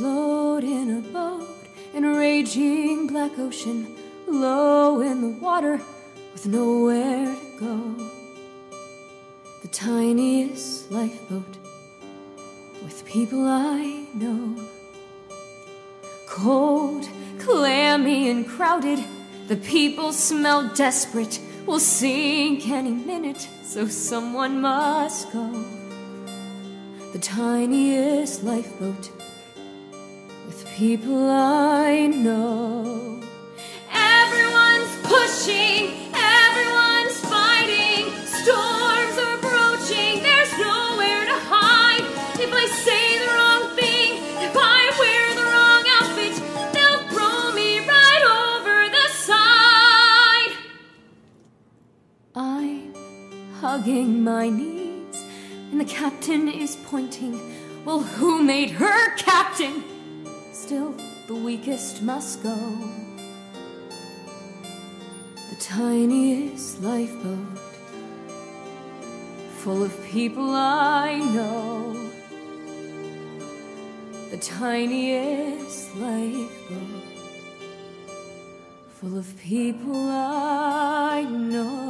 float in a boat in a raging black ocean, low in the water with nowhere to go. The tiniest lifeboat with people I know. Cold, clammy, and crowded, the people smell desperate, We'll sink any minute, so someone must go. The tiniest lifeboat people I know. Everyone's pushing, everyone's fighting, storms are approaching, there's nowhere to hide. If I say the wrong thing, if I wear the wrong outfit, they'll throw me right over the side. I'm hugging my knees, and the captain is pointing. Well, who made her captain? Still, the weakest must go. The tiniest lifeboat, full of people I know. The tiniest lifeboat, full of people I know.